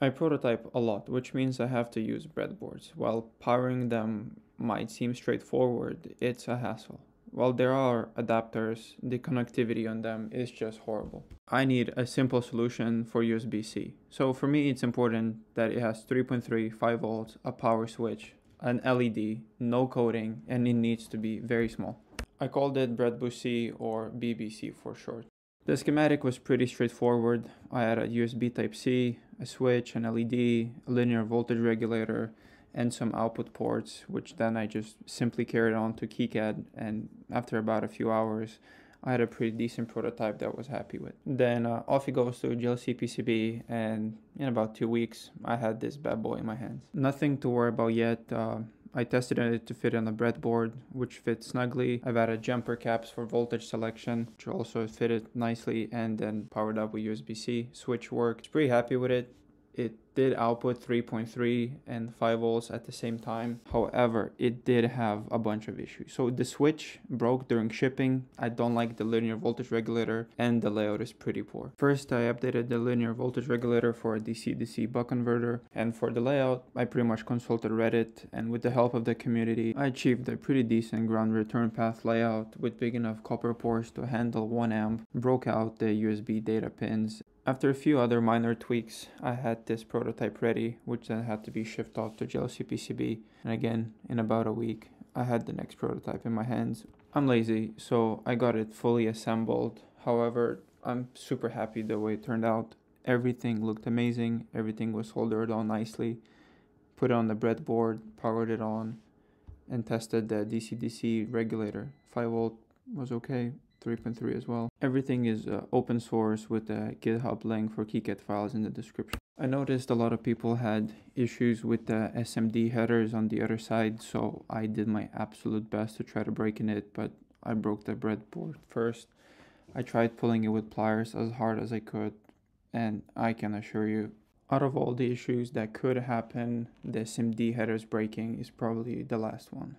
I prototype a lot, which means I have to use breadboards. While powering them might seem straightforward, it's a hassle. While there are adapters, the connectivity on them is just horrible. I need a simple solution for USB-C. So for me, it's important that it has 3.3, 5 volts, a power switch, an LED, no coding, and it needs to be very small. I called it BreadBoost C or BBC for short. The schematic was pretty straightforward. I had a USB Type-C, a switch, an LED, a linear voltage regulator, and some output ports, which then I just simply carried on to KiCad. And after about a few hours, I had a pretty decent prototype that I was happy with. Then uh, off he goes to JLC PCB, and in about two weeks, I had this bad boy in my hands. Nothing to worry about yet. Uh, I tested it to fit on a breadboard, which fits snugly. I've added jumper caps for voltage selection, which also fitted nicely, and then powered up with USB-C. Switch worked. Pretty happy with it. It did output 3.3 and 5 volts at the same time. However, it did have a bunch of issues. So the switch broke during shipping. I don't like the linear voltage regulator and the layout is pretty poor. First, I updated the linear voltage regulator for a DC-DC buck converter. And for the layout, I pretty much consulted Reddit and with the help of the community, I achieved a pretty decent ground return path layout with big enough copper ports to handle 1 amp, broke out the USB data pins after a few other minor tweaks, I had this prototype ready, which then had to be shipped off to JLC PCB. And again, in about a week, I had the next prototype in my hands. I'm lazy, so I got it fully assembled. However, I'm super happy the way it turned out. Everything looked amazing. Everything was soldered on nicely. Put it on the breadboard, powered it on, and tested the DC-DC regulator. 5 volt was okay. 3.3 as well. Everything is uh, open source with a GitHub link for KiCad files in the description. I noticed a lot of people had issues with the SMD headers on the other side, so I did my absolute best to try to break in it, but I broke the breadboard first. I tried pulling it with pliers as hard as I could, and I can assure you, out of all the issues that could happen, the SMD headers breaking is probably the last one.